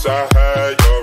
since I had your